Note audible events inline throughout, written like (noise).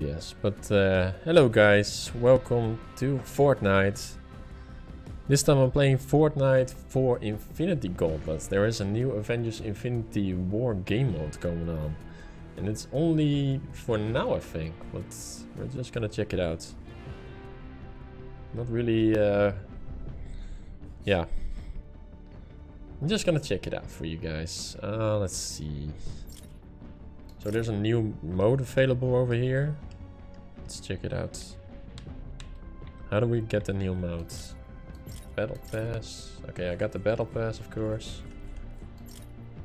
Yes, but uh, hello guys, welcome to Fortnite. This time I'm playing Fortnite for Infinity Gauntlets. There is a new Avengers Infinity War game mode going on. And it's only for now I think, but we're just gonna check it out. Not really, uh, yeah. I'm just gonna check it out for you guys. Uh, let's see. So there's a new mode available over here. Let's check it out. How do we get the new mode? Battle Pass. Okay, I got the Battle Pass, of course.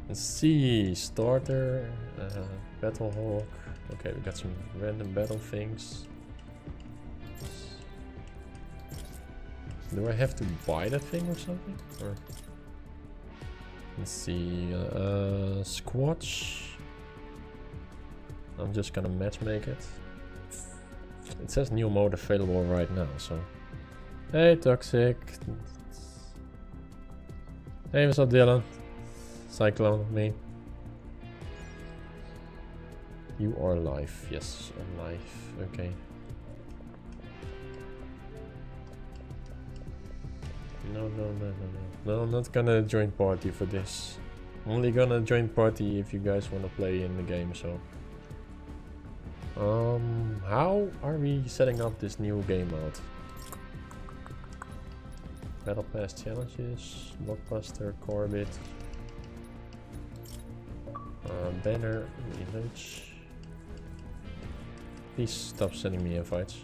Let's see. Starter. Uh, Battle Hawk. Okay, we got some random battle things. Do I have to buy that thing or something? Or let's see. Uh, Squatch. I'm just gonna match make it. It says new mode available right now, so. Hey, Toxic. Hey, what's up, Dylan? Cyclone, me. You are alive. Yes, alive. Okay. No, no, no, no, no. No, I'm not gonna join party for this. I'm Only gonna join party if you guys wanna play in the game, so. Um, how are we setting up this new game mode? Battle Pass challenges, Blockbuster, Corbett, uh, banner, image. Please stop sending me invites.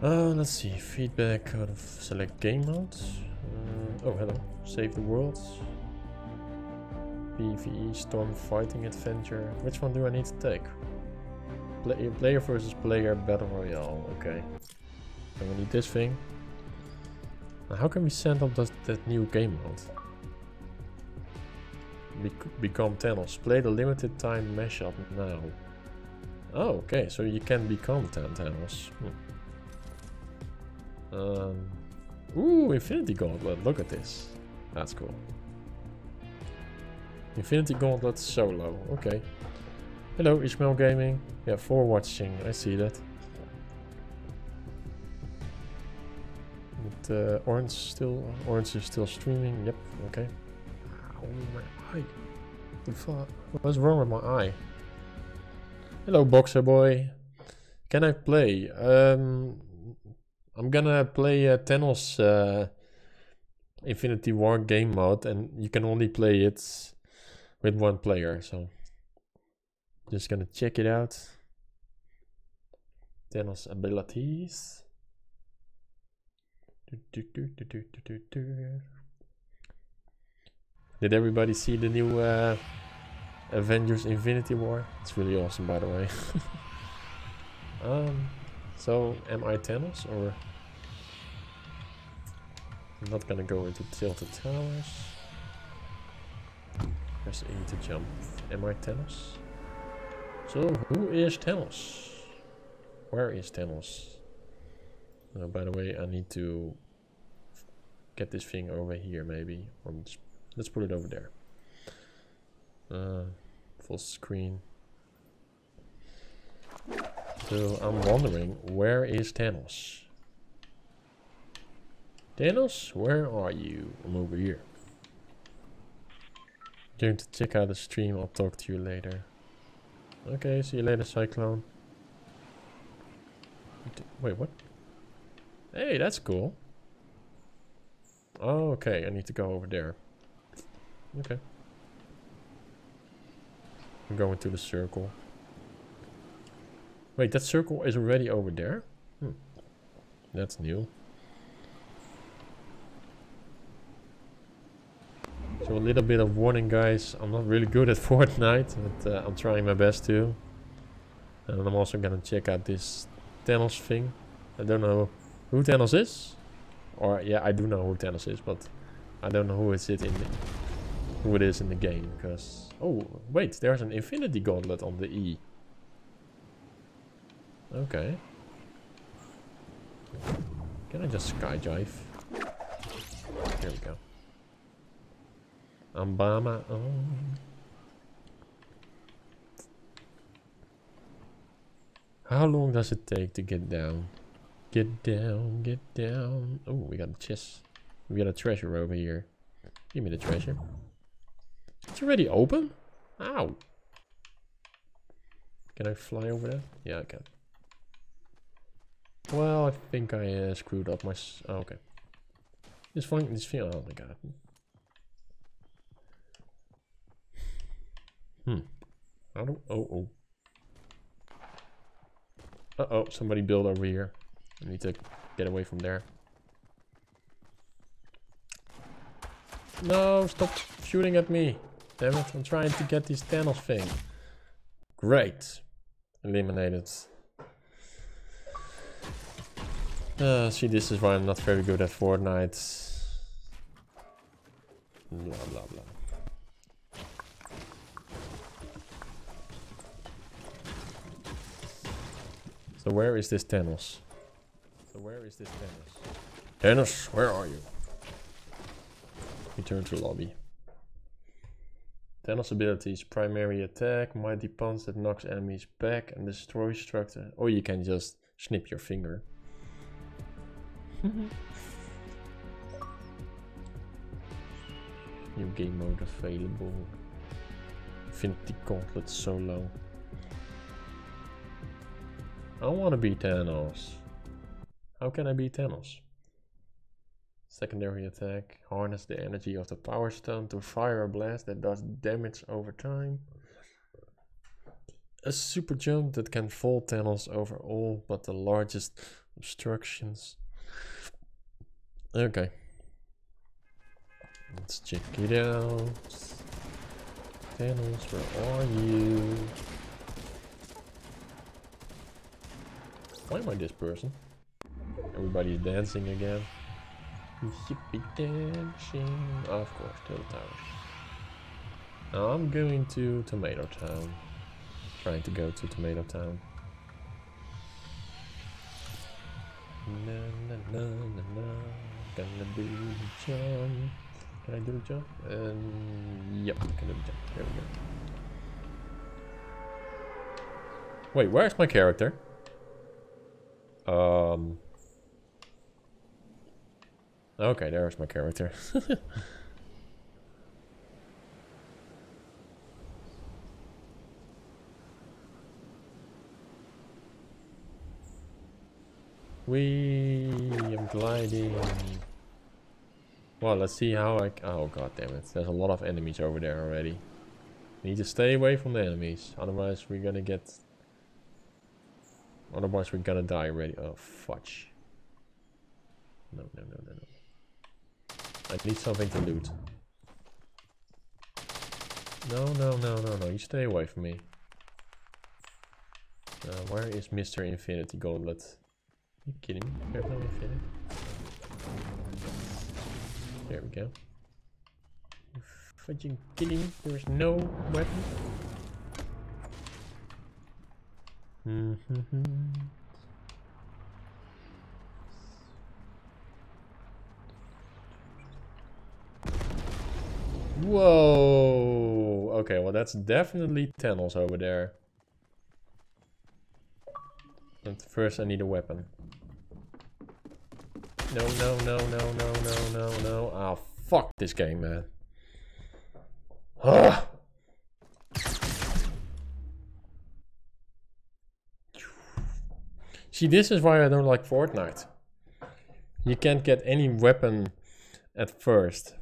Uh, let's see, feedback out of select game mode. Oh, hello. Save the world. PvE Storm Fighting Adventure. Which one do I need to take? Play player versus player Battle Royale. Okay. So we need this thing. Now how can we send up that, that new game mode? Bec become Thanos. Play the limited time mashup now. Oh, okay. So you can become Thanos. Hmm. Um, ooh, Infinity Gauntlet. Look at this. That's cool. Infinity Gauntlet solo. Okay. Hello, Ishmael Gaming. Yeah, for watching. I see that. But, uh, Orange still. Orange is still streaming. Yep. Okay. Ow, my eye. What's wrong with my eye? Hello, Boxer Boy. Can I play? Um, I'm gonna play uh, Thanos uh, Infinity War game mode, and you can only play it with one player. So, just gonna check it out. Thanos abilities. Did everybody see the new uh, Avengers Infinity War? It's really awesome, by the way. (laughs) um. So, am I Thanos or... I'm not gonna go into Tilted Towers. Press E to jump. Am I Thanos? So, who is Thanos? Where is Thanos? Oh, by the way, I need to get this thing over here, maybe. Or just, let's put it over there. Uh, full screen. So I'm wondering, where is Thanos? Thanos, where are you? I'm over here. Going to check out the stream, I'll talk to you later. Okay, see you later, Cyclone. Wait, what? Hey, that's cool. Oh, okay, I need to go over there. Okay. I'm going to the circle. Wait, that circle is already over there? Hmm. That's new. So a little bit of warning guys, I'm not really good at (laughs) Fortnite, but uh, I'm trying my best to. And I'm also gonna check out this Thanos thing. I don't know who Thanos is. Or yeah, I do know who Thanos is, but I don't know who is it in the, who it is in the game because oh wait, there's an Infinity Gauntlet on the E. Okay. Can I just skydive? Here we go. I'm by my own. Oh. How long does it take to get down? Get down, get down. Oh, we got a chest. We got a treasure over here. Give me the treasure. It's already open? Ow. Can I fly over there? Yeah, I can. Well, I think I uh, screwed up my... oh, okay. This fun, this feel. Oh my god. Hmm. I don't. Oh oh. Uh oh. Somebody build over here. I need to get away from there. No! Stop shooting at me. Damn it! I'm trying to get this Thanos thing. Great. Eliminated. Uh, see, this is why I'm not very good at Fortnite. Blah, blah, blah. So where is this Thanos? So where is this Thanos? Thanos, where are you? Return to lobby. Thanos abilities, primary attack, mighty punch that knocks enemies back and destroys structure. Or you can just snip your finger. Mm-hmm. New game mode available. Infinity Gauntlet solo. I want to be Thanos. How can I be Thanos? Secondary attack. Harness the energy of the Power Stone to fire a blast that does damage over time. A super jump that can fall Thanos over all but the largest obstructions. Okay. Let's check it out. Thanos, where are you? Why am I this person? Everybody's dancing again. Be dancing. Oh, of course, to the towers. Now I'm going to Tomato Town. Trying to go to Tomato Town. Na, na, na, na, na. Gonna do the jump. Can I do the jump? Um, yep, I can do the jump. There we go. Wait, where's my character? Um. Okay, there's my character. (laughs) we am gliding. Well, let's see how I. Oh god damn it! There's a lot of enemies over there already. We Need to stay away from the enemies, otherwise we're gonna get Otherwise we're gonna die already. Oh, fudge. No, no, no, no, no. I need something to loot. No, no, no, no, no. You stay away from me. Uh, where is Mr. Infinity Gauntlet? You kidding me? There's no infinity. There we go. You fudging kidding me? There's no weapon? Mm -hmm. Whoa! Okay, well that's definitely tunnels over there. But first I need a weapon. No, no, no, no, no, no, no, no. Oh, fuck this game, man. Ah! See, this is why I don't like Fortnite. You can't get any weapon at first.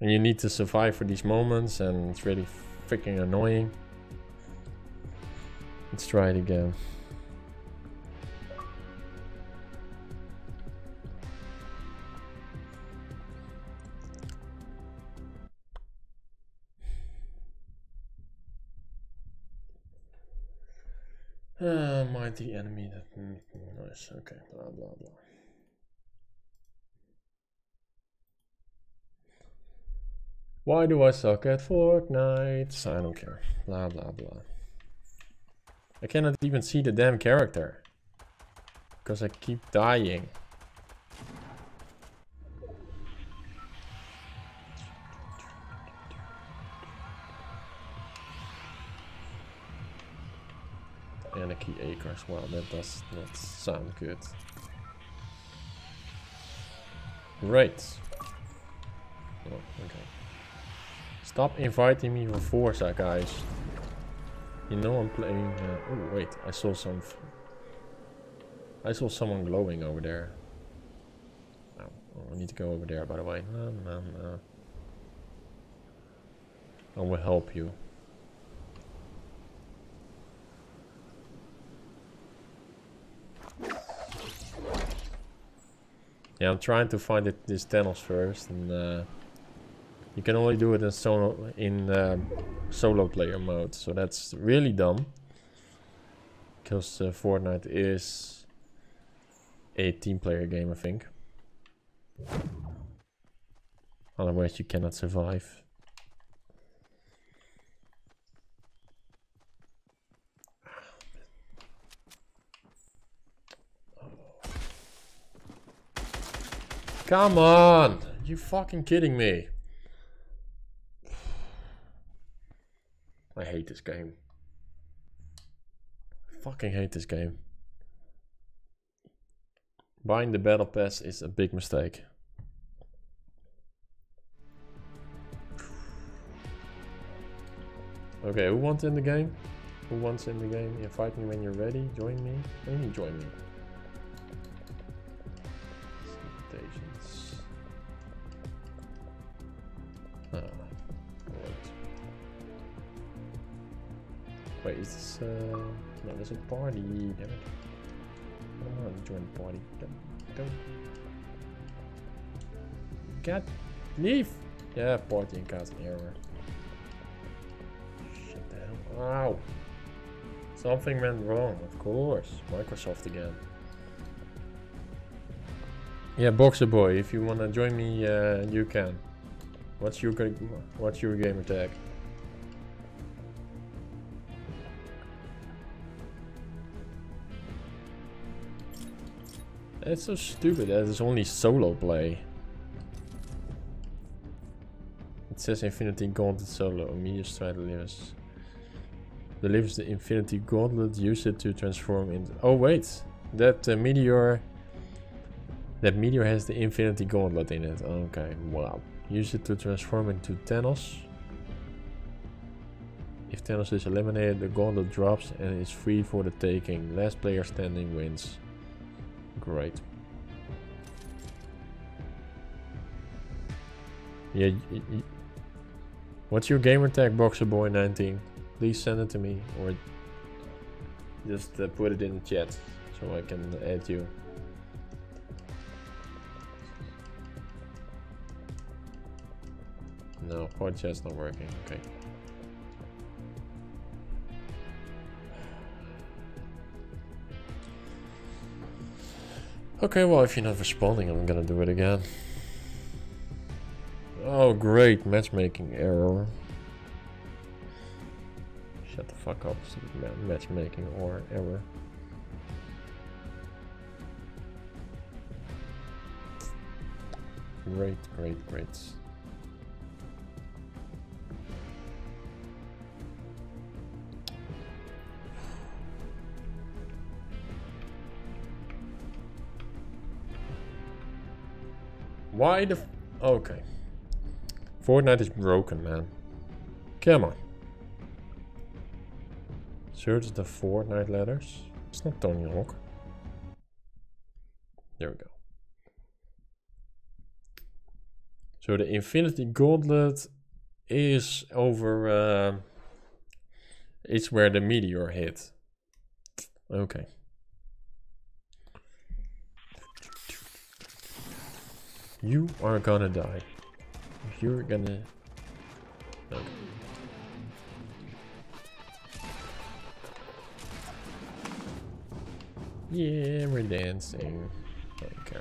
And you need to survive for these moments and it's really freaking annoying. Let's try it again. Mighty enemy nice. Okay, blah blah blah. Why do I suck at Fortnite? I don't care. Blah blah blah. I cannot even see the damn character. Because I keep dying. Acres. Well, that does not sound good. Right. Oh, okay. Stop inviting me for Forza, guys. You know I'm playing... Uh, oh, wait. I saw some... I saw someone glowing over there. Oh, oh, I need to go over there, by the way. No, no, no. I will help you. Yeah, I'm trying to find it, these tunnels first, and uh, you can only do it in solo in um, solo player mode, so that's really dumb. Because uh, Fortnite is a team player game, I think. Otherwise, you cannot survive. Come on! You fucking kidding me? I hate this game. I fucking hate this game. Buying the battle pass is a big mistake. Okay, who wants in the game? Who wants in the game? Invite me when you're ready. Join me. You join me. There's a party, damn it. Come on, join the party. Don't, don't. Get, leave! Yeah, party and cast error. Shut the hell, ow! Something went wrong, of course. Microsoft again. Yeah, Boxer Boy, if you wanna join me, uh, you can. What's your what's your gamer tag? It's so stupid that it's only solo play. It says Infinity Gauntlet solo. Meteor Strike delivers. Delivers the Infinity Gauntlet. Use it to transform into... Oh wait! That uh, Meteor... That Meteor has the Infinity Gauntlet in it. Okay, wow. Use it to transform into Thanos. If Thanos is eliminated, the gauntlet drops and is free for the taking. Last player standing wins. Great. Yeah, what's your gamer tag, Boxerboy19? Please send it to me or just uh, put it in the chat so I can add you. No, pod chat's not working. Okay. Okay, well, if you're not responding, I'm gonna do it again. Oh, great. Matchmaking error. Shut the fuck up. stupid Matchmaking or error. Great, great, great. Why the... okay. Fortnite is broken, man. Come on. Search the Fortnite letters. It's not Tony Hawk. There we go. So the Infinity Gauntlet is over... Uh, it's where the meteor hit. Okay. You are gonna die. You're gonna... Okay. Yeah, we're dancing. Okay.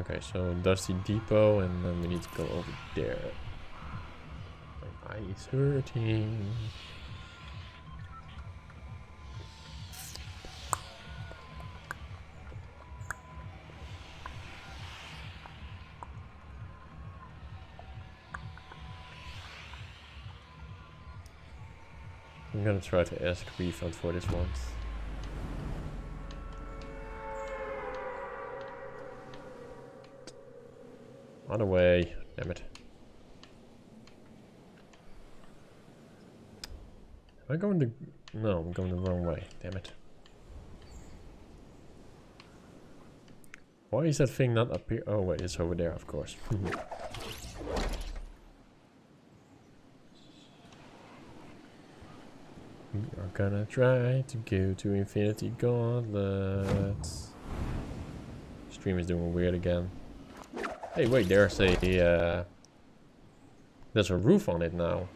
Okay, so Dusty Depot, and then we need to go over there. My eye is hurting. Gonna try to ask refund for this one. Other way, damn it. Am I going the... No, I'm going the wrong way, damn it. Why is that thing not up here? Oh wait, it's over there, of course. (laughs) gonna try to go to Infinity Gauntlet. Stream is doing weird again. Hey, wait, there's a... Uh, there's a roof on it now.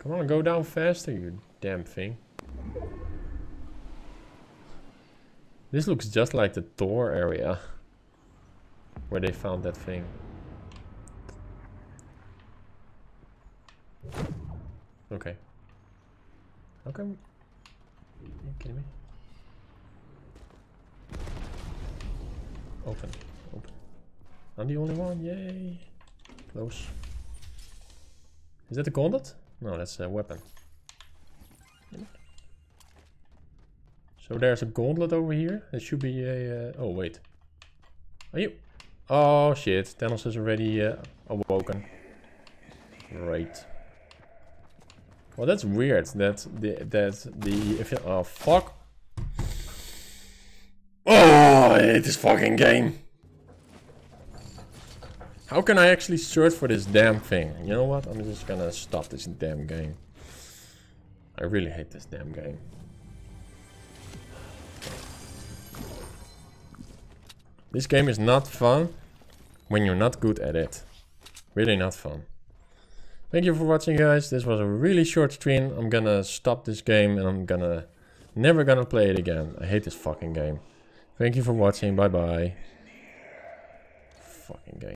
Come on, go down faster, you damn thing. This looks just like the door area. Where they found that thing. Okay. How come... Are you kidding me? Open. Open. I'm the only one, yay! Close. Is that a gauntlet? No, that's a weapon. So there's a gauntlet over here. It should be a... Uh, oh, wait. Are you... Oh, shit. Thanos is already uh, awoken. Right. Well, that's weird. That the that the if you, oh fuck. Oh, I hate this fucking game. How can I actually search for this damn thing? You know what? I'm just gonna stop this damn game. I really hate this damn game. This game is not fun when you're not good at it. Really not fun. Thank you for watching guys. This was a really short stream. I'm gonna stop this game and I'm gonna never gonna play it again. I hate this fucking game. Thank you for watching. Bye bye. Fucking game.